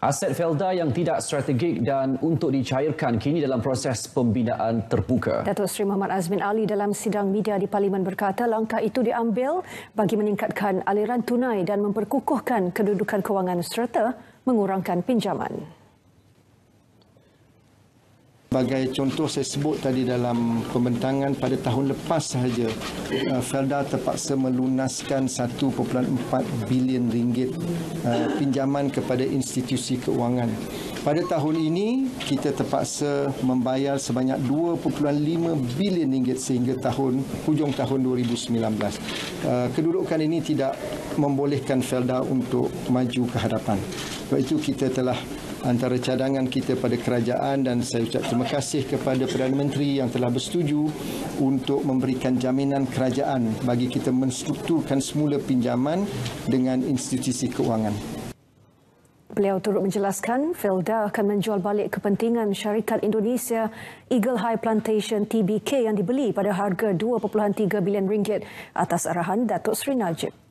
Aset Felda yang tidak strategik dan untuk dicairkan kini dalam proses pembinaan terbuka. Datuk Seri Muhammad Azmin Ali dalam sidang media di Parlimen berkata langkah itu diambil bagi meningkatkan aliran tunai dan memperkukuhkan kedudukan kewangan serta mengurangkan pinjaman. Sebagai contoh saya sebut tadi dalam pembentangan pada tahun lepas sahaja uh, Felda terpaksa melunaskan 1.4 bilion ringgit uh, pinjaman kepada institusi keuangan. Pada tahun ini kita terpaksa membayar sebanyak 2.5 bilion ringgit sehingga tahun hujung tahun 2019. Uh, kedudukan ini tidak membolehkan Felda untuk maju ke hadapan. Sebab itu kita telah antara cadangan kita pada kerajaan dan saya ucap terima kasih kepada Perdana Menteri yang telah bersetuju untuk memberikan jaminan kerajaan bagi kita menstrukturkan semula pinjaman dengan institusi keuangan. Beliau turut menjelaskan Felda akan menjual balik kepentingan syarikat Indonesia Eagle High Plantation TBK yang dibeli pada harga 2.3 bilion ringgit atas arahan Datuk Seri Najib.